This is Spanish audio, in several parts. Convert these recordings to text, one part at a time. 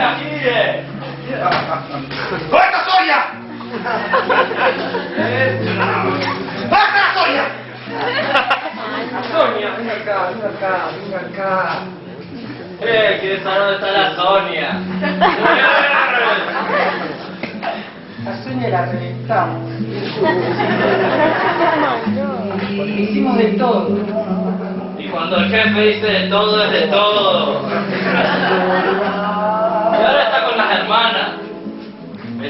Batista, gire! ¡Basta, Sonia! ¡Basta, Sonia! Sonia, ven acá, ven acá, ven acá. ¡Eh, ¿quién sabe dónde está la Sonia? La Sonia la reventamos. Porque hicimos de todo. Y cuando el jefe dice de todo, es de todo.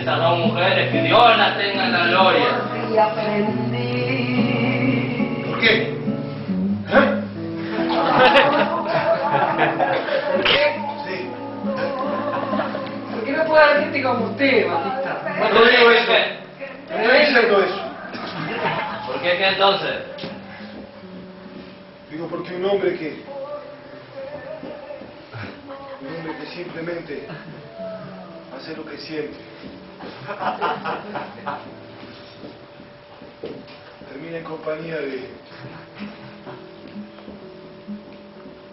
Esas dos mujeres, que Dios las tenga en la gloria. Y aprendí. ¿Por qué? ¿Eh? Sí. Porque no puede haber gente como usted, Batista. No digo eso. No diciendo eso. ¿Por qué qué entonces? Digo porque un hombre que... Un hombre que simplemente hace lo que siente. Termina en compañía de...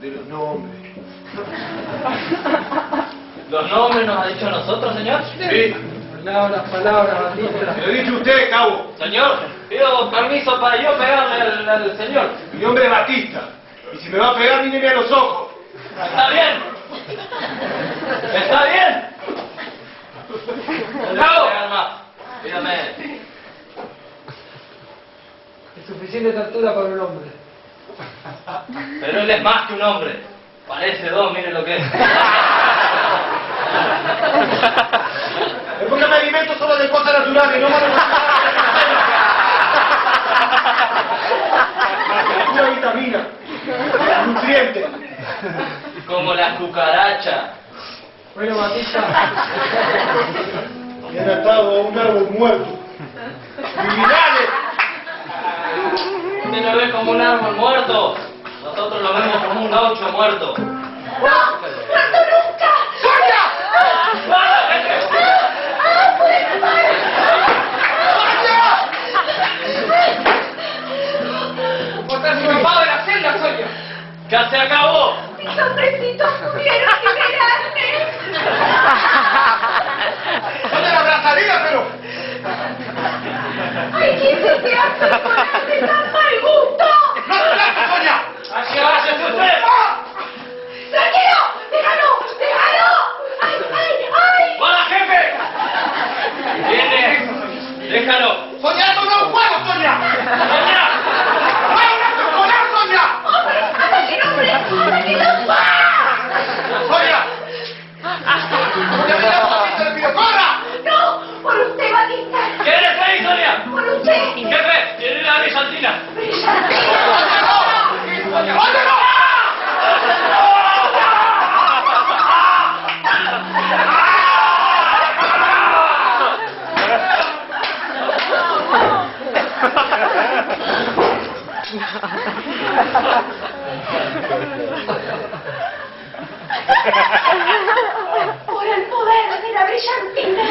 de los nombres. ¿Los nombres nos ha dicho a nosotros, señor? Sí, Palabras, palabras, Batista. me lo dice usted, cabo. Señor, pido permiso para yo pegarle al, al señor. Mi nombre es Batista. Y si me va a pegar, míreme a los ojos. ¿Está bien? ¿Está bien? No. Dígame. Es suficiente tortura para un hombre. Pero él es más que un hombre. Parece dos, miren lo que es. Es porque me alimento solo de cosas naturales, no me Pura vitamina, nutriente. Como la cucaracha. Bueno, Batista, atado a un árbol muerto. ¡Criminales! Usted lo ve como un árbol muerto. Nosotros lo vemos como un gaucho muerto. ¡No! ¡Muerto nunca! ¡Guarda, jefe! ¡Ah, pues, papá de la celda, Sonia. ¡Ya se acabó! Mis hombrecitos pudieron liberarme. ¡Sonia, esto no un juego, Sonia! ¡Sonia! ¡No escolar, Sonia! ¡Hombre, ¡Anda que no hombre! ¡Anda que no ¡Ah! ¡Sonia! ¡Sonia, me llamo Batista del Pino! ¡Corra! ¡No! ¡Por usted, Batista! ¿Qué eres ahí, Sonia? ¡Por usted! ¡Jefe! ¡Tiene la brillantina! ¡Sonia, no! ¡Sonia, no! ¡Por el poder de la brillantina!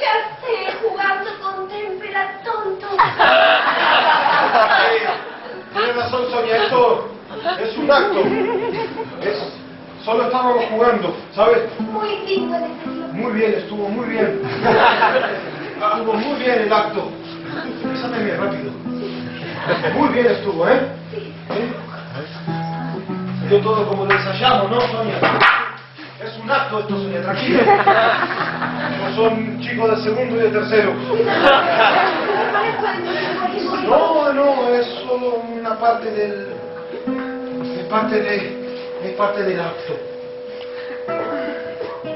Ya sé, jugando con témpera, tonto. Sí, Tienes razón, Sonia, esto es un acto. Es, solo estábamos jugando, ¿sabes? Muy lindo serio. Muy bien, estuvo muy bien. Estuvo muy bien el acto. Písame bien, rápido. Muy bien estuvo, ¿eh? ¿Eh? Yo todo como lo ensayamos, ¿no, Sonia? Es un acto esto, Sonia, tranquila. No son chicos de segundo y de tercero. No, no, es solo una parte del... Es parte de... Es parte del acto.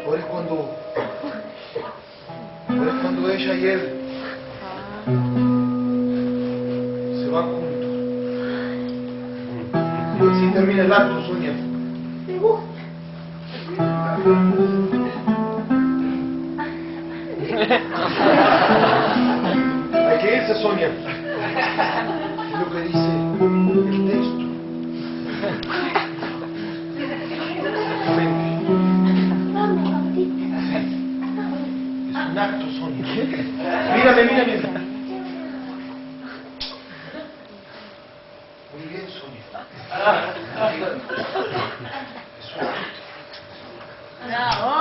Ahora es cuando... Ahora es cuando ella y él... así termina el acto, Sonia. Me gusta. Hay que irse, Sonia. Es lo que dice el texto. Es un acto, Sonia. Mírame, mírame. Muy bien, Sonia. Es un acto. Bravo.